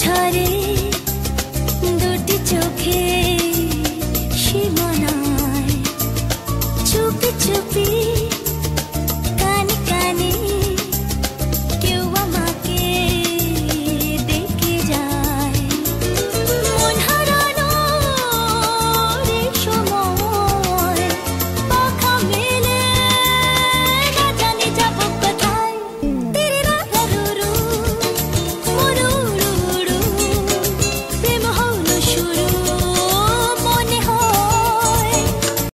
ঝরে